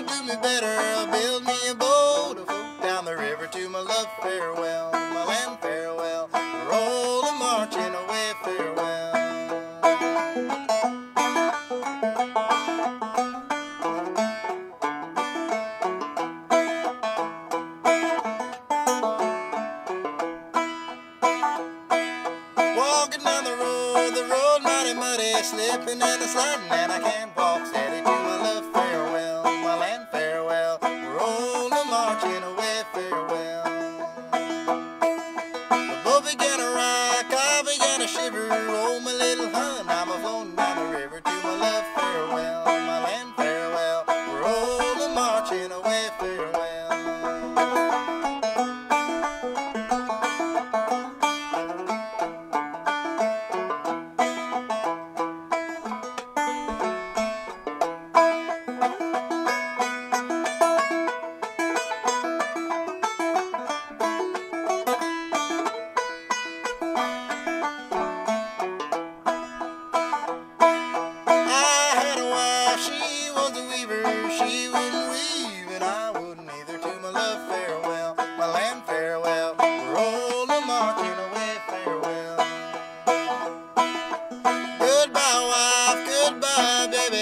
won't do me better, build me a boat of hope down the river to my love farewell, my land farewell, roll a marching away farewell. Walking down the road, the road mighty muddy, slipping and sliding, and I can't. Bye, baby.